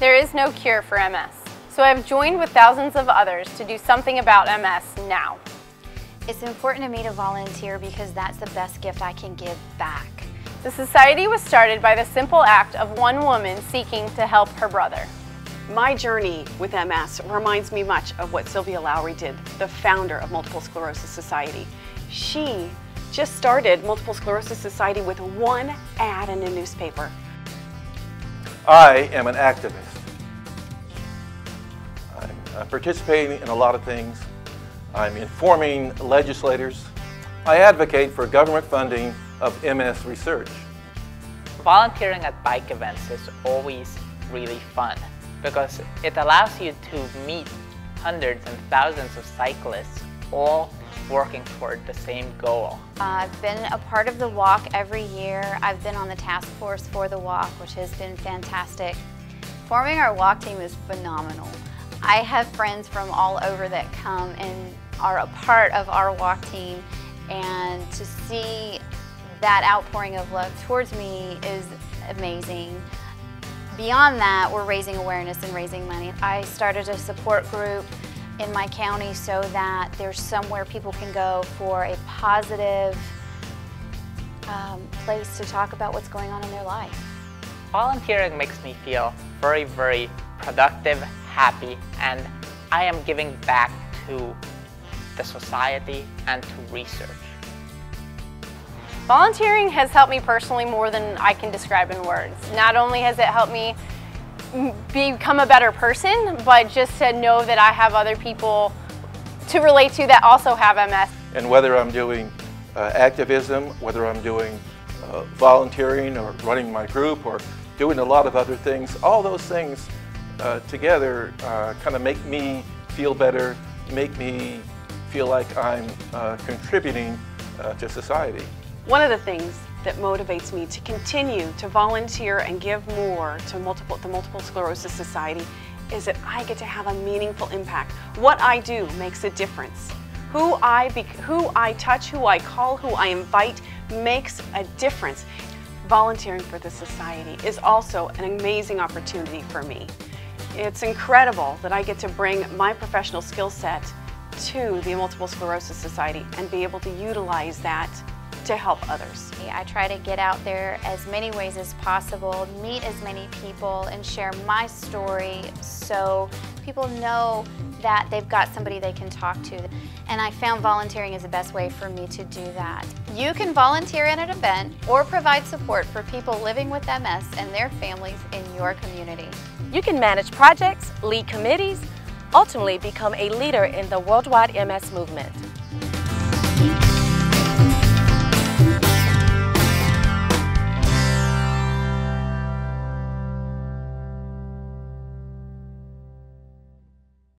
There is no cure for MS, so I've joined with thousands of others to do something about MS now. It's important to me to volunteer because that's the best gift I can give back. The society was started by the simple act of one woman seeking to help her brother. My journey with MS reminds me much of what Sylvia Lawry did, the founder of Multiple Sclerosis Society. She just started Multiple Sclerosis Society with one ad in a newspaper. I am an activist. I'm uh, participating in a lot of things. I'm informing legislators. I advocate for government funding of MS research. Volunteering at bike events is always really fun because it allows you to meet hundreds and thousands of cyclists all working toward the same goal. Uh, I've been a part of the walk every year. I've been on the task force for the walk, which has been fantastic. Forming our walk team is phenomenal. I have friends from all over that come and are a part of our walk team and to see that outpouring of love towards me is amazing. Beyond that, we're raising awareness and raising money. I started a support group in my county so that there's somewhere people can go for a positive um, place to talk about what's going on in their life. Volunteering makes me feel very, very productive, happy, and I am giving back to the society and to research. Volunteering has helped me personally more than I can describe in words. Not only has it helped me become a better person, but just to know that I have other people to relate to that also have MS. And whether I'm doing uh, activism, whether I'm doing uh, volunteering or running my group or doing a lot of other things, all those things uh, together uh, kind of make me feel better, make me feel like I'm uh, contributing uh, to society. One of the things that motivates me to continue to volunteer and give more to multiple, the Multiple Sclerosis Society is that I get to have a meaningful impact. What I do makes a difference. Who I, who I touch, who I call, who I invite makes a difference. Volunteering for the Society is also an amazing opportunity for me. It's incredible that I get to bring my professional skill set to the Multiple Sclerosis Society and be able to utilize that to help others. I try to get out there as many ways as possible, meet as many people, and share my story so people know that they've got somebody they can talk to. And I found volunteering is the best way for me to do that. You can volunteer at an event or provide support for people living with MS and their families in your community. You can manage projects, lead committees, ultimately become a leader in the worldwide MS movement.